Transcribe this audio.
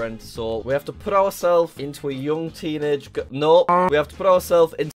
friend. So we have to put ourselves into a young teenage. No, we have to put ourselves into